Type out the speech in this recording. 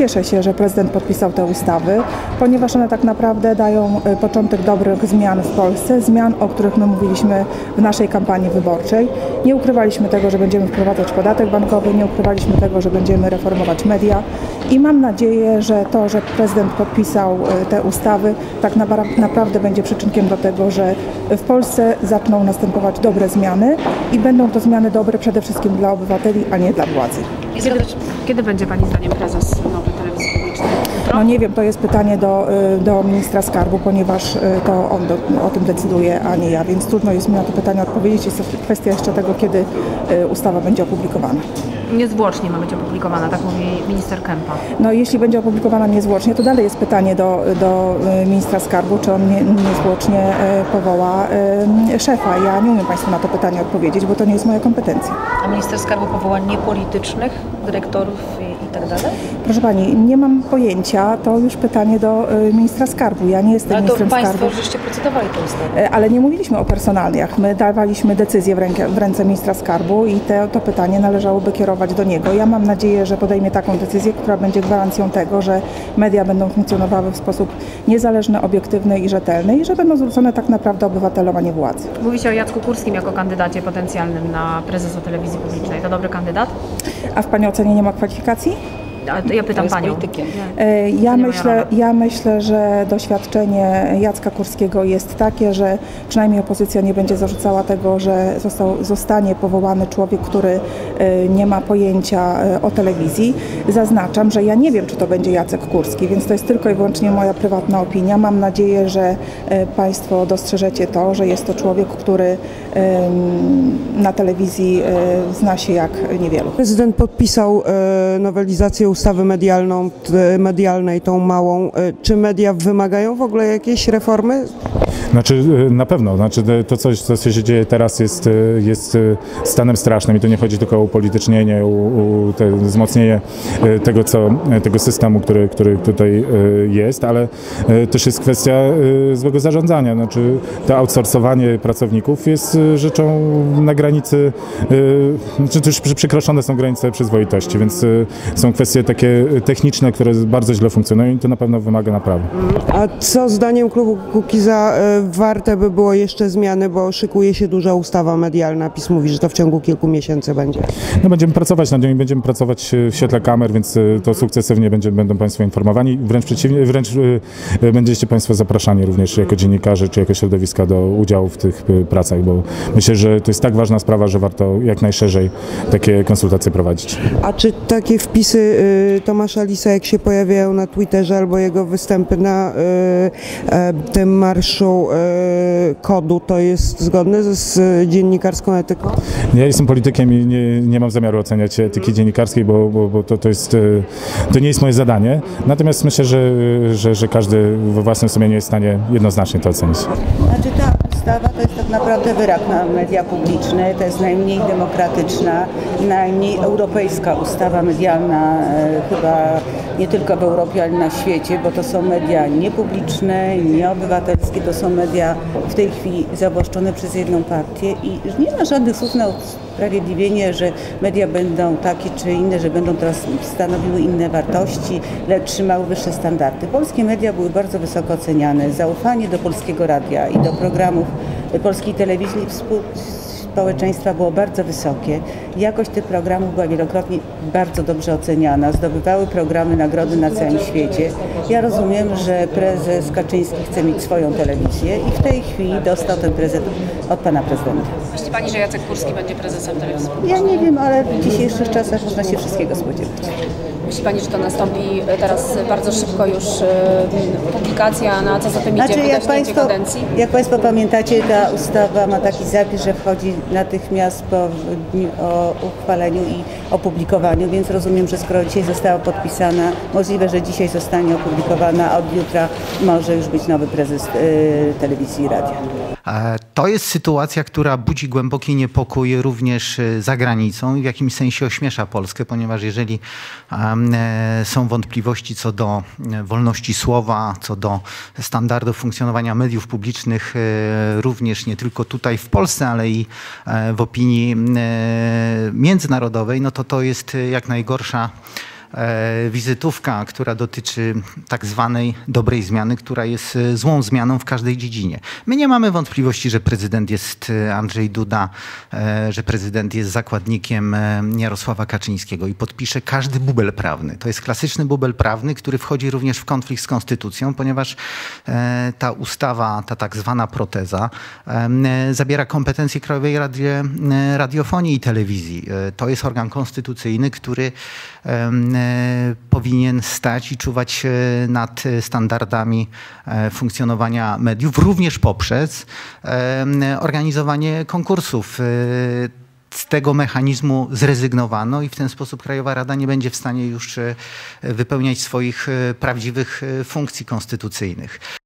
cieszę się, że prezydent podpisał te ustawy, ponieważ one tak naprawdę dają e, początek dobrych zmian w Polsce, zmian, o których my mówiliśmy w naszej kampanii wyborczej. Nie ukrywaliśmy tego, że będziemy wprowadzać podatek bankowy, nie ukrywaliśmy tego, że będziemy reformować media i mam nadzieję, że to, że prezydent podpisał e, te ustawy, tak naprawdę będzie przyczynkiem do tego, że w Polsce zaczną następować dobre zmiany i będą to zmiany dobre przede wszystkim dla obywateli, a nie dla władzy. Kiedy, będzie Pani zdaniem prezes nowej telewizji publicznej? No nie wiem, to jest pytanie do, y, do ministra skarbu, ponieważ y, to on do, o tym decyduje, a nie ja, więc trudno jest mi na to pytanie odpowiedzieć. Jest to kwestia jeszcze tego, kiedy y, ustawa będzie opublikowana. Niezwłocznie ma być opublikowana, tak mówi minister Kępa. No jeśli będzie opublikowana niezwłocznie, to dalej jest pytanie do, do ministra skarbu, czy on nie, niezwłocznie powoła szefa. Ja nie umiem Państwu na to pytanie odpowiedzieć, bo to nie jest moja kompetencja. A minister skarbu powoła niepolitycznych dyrektorów i, i tak dalej? Proszę Pani, nie mam pojęcia, to już pytanie do y, ministra skarbu. Ja nie jestem Ale to ministrem Państwo skarbu. żeście procedowali tę ustawę. E, Ale nie mówiliśmy o personalniach. My dawaliśmy decyzję w, rękę, w ręce ministra skarbu i te, to pytanie należałoby kierować do niego. Ja mam nadzieję, że podejmie taką decyzję, która będzie gwarancją tego, że media będą funkcjonowały w sposób niezależny, obiektywny i rzetelny i że będą zwrócone tak naprawdę obywatelom, a nie władzy. Mówi się o Jacku Kurskim jako kandydacie potencjalnym na prezesa telewizji publicznej. To dobry kandydat? A w Pani ocenie nie ma kwalifikacji? To ja pytam Panią. politykiem. E, Ja myślę, ja myślę, że doświadczenie Jacka Kurskiego jest takie, że przynajmniej opozycja nie będzie zarzucała tego, że został, zostanie powołany człowiek, który e, nie ma pojęcia e, o telewizji. Zaznaczam, że ja nie wiem, czy to będzie Jacek Kurski, więc to jest tylko i wyłącznie moja prywatna opinia. Mam nadzieję, że Państwo dostrzeżecie to, że jest to człowiek, który na telewizji zna się jak niewielu. Prezydent podpisał nowelizację ustawy medialną, t, medialnej, tą małą. E, czy media wymagają w ogóle jakiejś reformy? Znaczy y, na pewno, znaczy to- to coś, co się dzieje teraz jest, y, jest y, stanem strasznym i to nie chodzi tylko o upolitycznienie, u, u te wzmocnienie y, tego, co, tego systemu, który, który tutaj y, jest, ale y, też jest kwestia y, złego zarządzania. Znaczy to outsourcowanie pracowników jest y, rzeczą na granicy, y, znaczy przy- przekroczone są granice przyzwoitości, więc y, są kwestie takie techniczne, które bardzo źle funkcjonują i to na pewno wymaga naprawy. A co zdaniem klubu Kukiza warte by było jeszcze zmiany, bo szykuje się duża ustawa medialna. PiS mówi, że to w ciągu kilku miesięcy będzie. No będziemy pracować nad nią i będziemy pracować e, w świetle kamer, więc e, to sukcesywnie będzie, będą Państwo informowani. Wręcz przeciwnie, wręcz e, będziecie Państwo zapraszani również jako dziennikarze czy jako środowiska do udziału w tych pracach, bo myślę, że to jest tak ważna sprawa, że warto jak najszerzej takie konsultacje prowadzić. A czy takie wpisy Tomasza Lisa, jak się pojawiają na Twitterze albo jego występy na tym marszu kodu, to jest zgodne z, z dziennikarską etyką? Ja jestem politykiem i nie, nie mam zamiaru oceniać etyki dziennikarskiej, bo, bo, bo to, to, jest, e, to nie jest moje zadanie. Natomiast myślę, że, że, że każdy we własnym sumieniu jest w stanie jednoznacznie to ocenić. Znaczy ta ustawa to jest tak naprawdę wyrok na media publiczne, to jest najmniej demokratyczna, najmniej europejska ustawa medialna e, chyba nie tylko w Europie, ale na świecie, bo to są media niepubliczne, nieobywatelskie, to są media w tej chwili zawłaszczone przez jedną partię i nie ma żadnych słów na usprawiedliwienie, że media będą takie czy inne, że będą teraz stanowiły inne wartości, lecz trzymały wyższe standardy. Polskie media były bardzo wysoko oceniane. Zaufanie do polskiego radia i do programów polskiej telewizji współ społeczeństwa było bardzo wysokie. Jakość tych programów była wielokrotnie bardzo dobrze oceniana. Zdobywały programy nagrody na całym świecie. Ja rozumiem, że prezes Kaczyński chce mieć swoją telewizję i w tej chwili dostał ten prezent od pana prezydenta. Myśli Pani, że Jacek Kurski będzie prezesem telewizji Ja nie wiem, ale w dzisiejszych czasach można się wszystkiego spodziewać. Myśli Pani, że to nastąpi teraz bardzo szybko już e, publikacja, na co za tym idzie Znaczy, jak wygaśnięcie państwo, kadencji? jak państwo pamiętacie, ta ustawa ma taki zapis, że wchodzi natychmiast po dniu o uchwaleniu i opublikowaniu, więc rozumiem, że skoro dzisiaj została podpisana, możliwe, że dzisiaj zostanie opublikowana, a od jutra może już być nowy prezes y, telewizji i radia. To jest sytuacja, która budzi głęboki niepokój również e, za granicą i w jakimś sensie ośmiesza Polskę, ponieważ jeżeli e, są wątpliwości co do e, wolności słowa, co do standardów funkcjonowania mediów publicznych, e, również nie tylko tutaj w Polsce, ale i e, w opinii e, międzynarodowej, no to to jest e, jak najgorsza e, wizytówka, która dotyczy tak zwanej dobrej zmiany, która jest e, złą zmianą w każdej dziedzinie. My nie mamy wątpliwości, że prezydent jest e, Andrzej Duda, e, że prezydent jest zakładnikiem e, Jarosława Kaczyńskiego i podpisze każdy bubel prawny. To jest klasyczny bubel prawny, który wchodzi również w konflikt z konstytucją, ponieważ e, ta ustawa, ta tak zwana proteza, e, zabiera kompetencje Krajowej Radzie, e, Radiofonii i Telewizji. E, To jest organ konstytucyjny, który e, powinien stać i czuwać e, nad e, standardami e, funkcjonowania mediów, również poprzez em, organizowanie konkursów. E, z tego mechanizmu zrezygnowano i w ten sposób Krajowa Rada nie będzie w stanie już e, wypełniać swoich e, prawdziwych e, funkcji konstytucyjnych.